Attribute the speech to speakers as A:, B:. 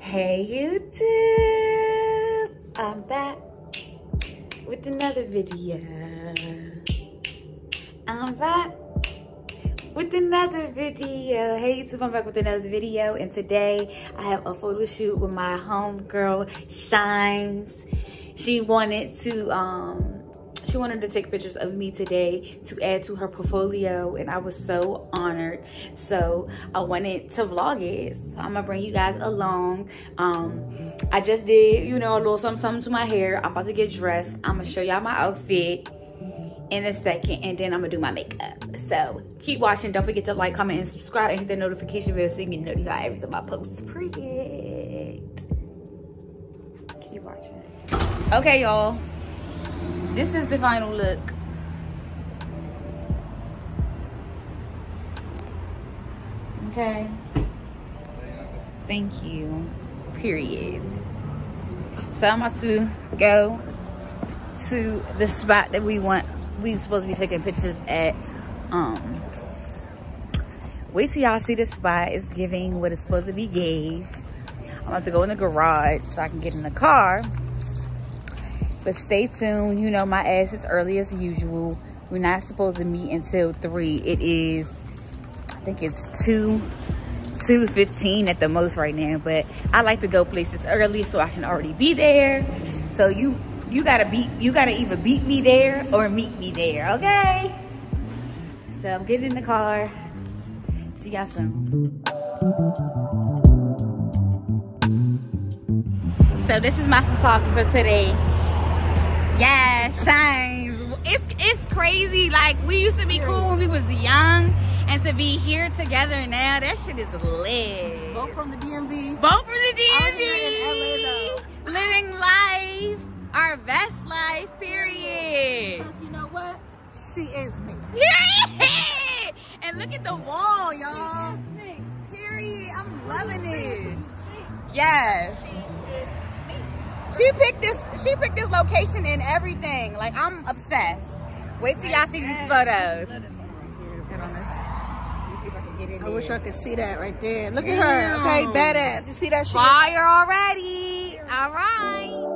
A: Hey YouTube, I'm back with another video. I'm back with another video. Hey YouTube, I'm back with another video and today I have a photo shoot with my homegirl, Shimes. She wanted to um she wanted to take pictures of me today to add to her portfolio and I was so honored. So I wanted to vlog it. So I'm gonna bring you guys along. Um, I just did, you know, a little something, something to my hair. I'm about to get dressed. I'm gonna show y'all my outfit in a second and then I'm gonna do my makeup. So keep watching. Don't forget to like, comment, and subscribe and hit the notification bell so you can notified every time I post. Period. Keep watching. Okay, y'all this is the final look. Okay. Thank you. Period. So I'm about to go to the spot that we want. We supposed to be taking pictures at. Um, wait till y'all see the spot. It's giving what it's supposed to be gave. I'm about to go in the garage so I can get in the car but stay tuned. You know, my ass is early as usual. We're not supposed to meet until 3. It is, I think it's 2, 2.15 at the most right now. But I like to go places early so I can already be there. So you you gotta beat you gotta either beat me there or meet me there, okay? So I'm getting in the car. See y'all soon. So this is my photographer today. Yeah, Shimes. It's it's crazy. Like we used to be cool when we was young, and to be here together now, that shit is lit.
B: Both from the DMV.
A: Both from the DMV. LA, Living life, our best life. Period.
B: You know what? She is me.
A: Yeah. And look at the wall, y'all. Period. I'm loving this. Yes. She picked this. She picked this location and everything. Like I'm obsessed. Wait till y'all see these photos.
B: I wish I could see that right there. Look at her. Okay, badass. You see that?
A: Fire already. All right.